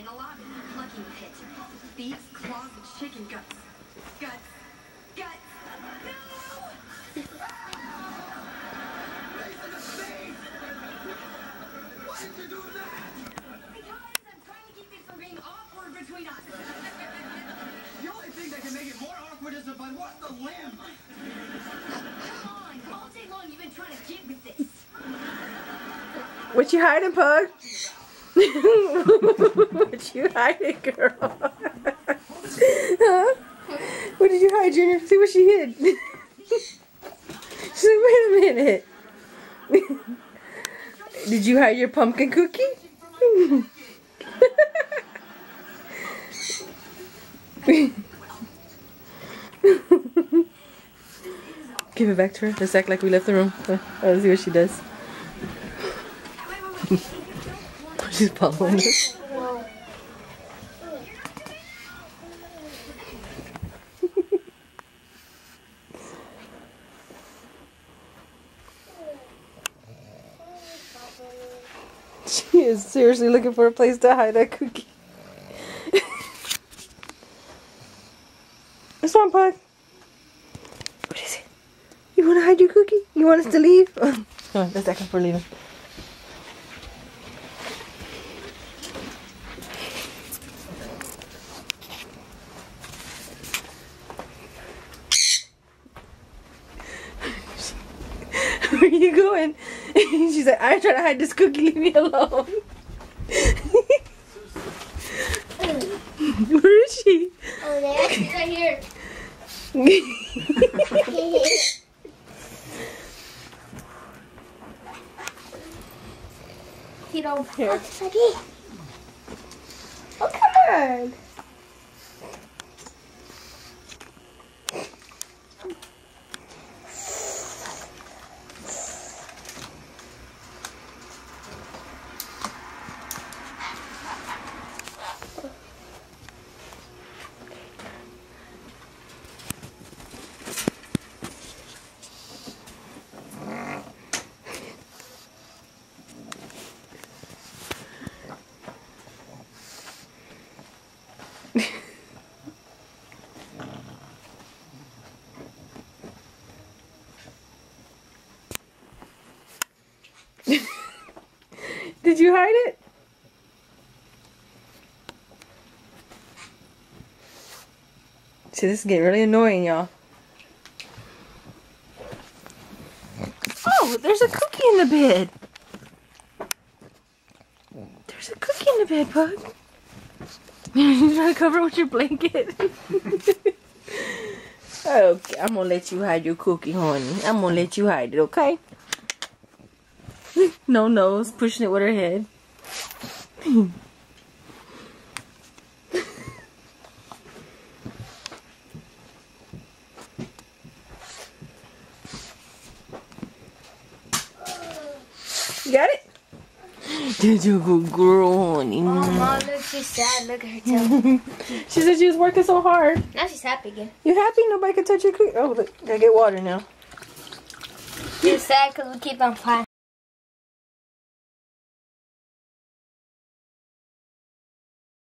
in a lobby, plucking pit. Beef, claws, and chicken guts. Guts. Guts. No! Why did you do that? Because I'm trying to keep this from being awkward between us. The only thing that can make it more awkward is if I want the limb. Come on, all day long you've been trying to get with this. What you hiding, Pug? what you hiding, girl? huh? What did you hide, Junior? See what she hid. She's like, wait a minute. did you hide your pumpkin cookie? Give it back to her. Let's act like we left the room. Uh, let's see what she does. She's following us. She is seriously looking for a place to hide that cookie. What's wrong, Pug? What is it? You want to hide your cookie? You want us to leave? Come on, let's act like we're leaving. Where are you going? She's like, I'm trying to hide this cookie. Leave me alone. Where is she? Oh, there. She's right here. you know, Here. Oh, come on. You hide it? See, this is getting really annoying, y'all. Oh, there's a cookie in the bed. There's a cookie in the bed, Pug. you trying to cover it with your blanket? okay, I'm gonna let you hide your cookie, honey. I'm gonna let you hide it, okay? no nose, pushing it with her head. You got it? Did you good girl, honey? Oh, mom, look, she's sad. Look at her tail. She said she was working so hard. now she's happy again. You happy? Nobody can touch your cookie. Oh, look, gotta get water now. She's sad because we keep on playing.